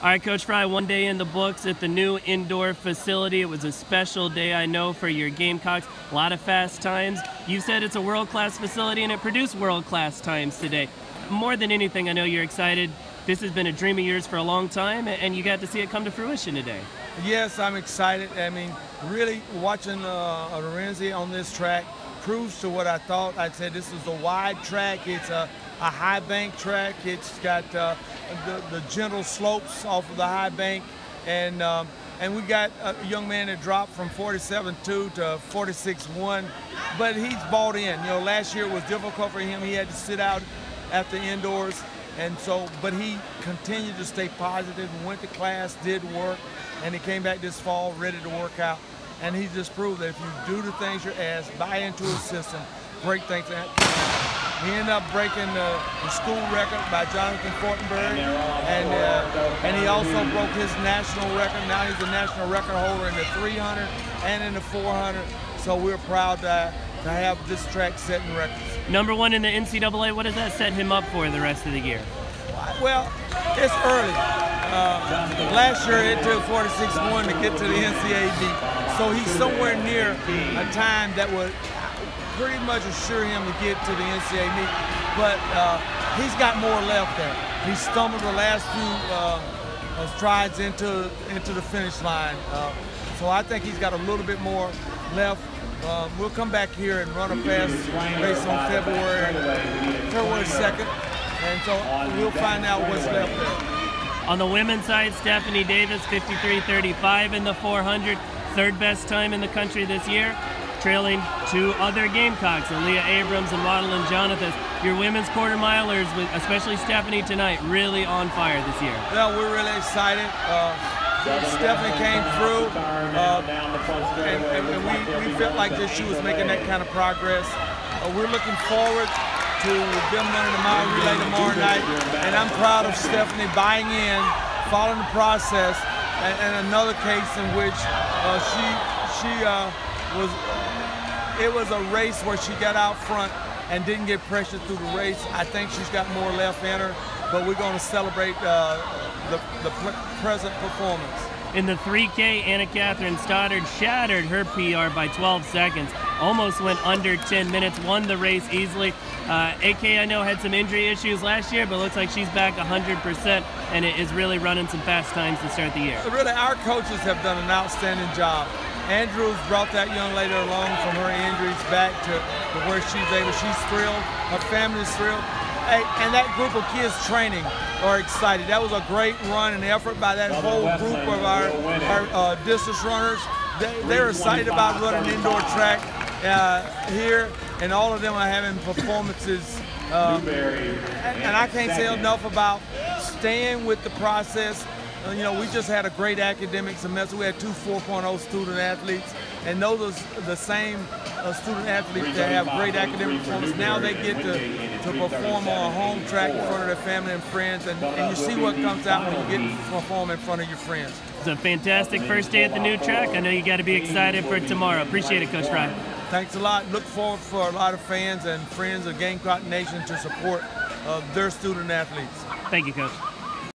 All right, Coach Frye, one day in the books at the new indoor facility. It was a special day, I know, for your Gamecocks. A lot of fast times. You said it's a world class facility and it produced world class times today. More than anything, I know you're excited. This has been a dream of yours for a long time, and you got to see it come to fruition today. Yes, I'm excited. I mean, really watching uh, Lorenzi on this track proves to what I thought. I said this is a wide track. It's a, a high bank track. It's got uh, the, the, gentle slopes off of the high bank. And um, and we got a young man that dropped from 47.2 to 46.1, but he's bought in. You know, last year was difficult for him. He had to sit out at the indoors. And so, but he continued to stay positive, went to class, did work, and he came back this fall ready to work out. And he just proved that if you do the things you're asked, buy into his system, great things happen. He ended up breaking the, the, school record by Jonathan Fortenberry, and uh, and he also broke his national record. Now he's the national record holder in the 300 and in the 400. So we're proud to, to have this track setting records. Number one in the NCAA. What does that set him up for the rest of the year? Well, it's early. Uh, last year it took 46-1 to get to the NCAA. So he's somewhere near a time that would pretty much assure him to get to the NCAA meet. But uh, he's got more left there. He stumbled the last few uh, strides into into the finish line. Uh, so I think he's got a little bit more left. Um, we'll come back here and run a fast race on February February 2nd. And so we'll find out what's left there. On the women's side, Stephanie Davis, 53.35 in the 400, third best time in the country this year, trailing two other Gamecocks, Aliyah Abrams and Wadeline Jonathan. Your women's quarter milers, especially Stephanie tonight, really on fire this year. Well, we're really excited. Uh, Stephanie came through, uh, and, and, and, we, we felt like that she was making that kind of progress. Uh, we're looking forward to them running the mile relay tomorrow night. And I'm proud of Stephanie buying in, following the process, and, and another case in which uh, she she uh, was. It was a race where she got out front and didn't get pressure through the race. I think she's got more left in her, but we're going to celebrate uh, the, the present performance. In the 3K, Anna Catherine Stoddard shattered her PR by 12 seconds, almost went under 10 minutes, won the race easily. Uh, AK, I know, had some injury issues last year, but looks like she's back 100% and it is really running some fast times to start the year. Really, our coaches have done an outstanding job. Andrews brought that young lady along from her injuries back to, to where she's able. She's thrilled. Her family's thrilled. Hey, and that group of kids training are excited. That was a great run and effort by that whole group of our, our uh, distance runners. They, they're excited about running indoor track uh, here, and all of them are having performances. Um, and I can't say enough about staying with the process. Uh, you know, we just had a great academic semester. We had two 4.0 student athletes, and those are the same uh, student athletes that have great academic performance. Now they get to, to perform on a home track in front of their family and friends, and, and you see what comes out when you get to perform in front of your friends. It's a fantastic first day at the new track. I know you got to be excited for tomorrow. Appreciate it, Coach Frye. Thanks a lot. Look forward for a lot of fans and friends of Gamecock Nation to support uh, their student athletes. Thank you, Coach.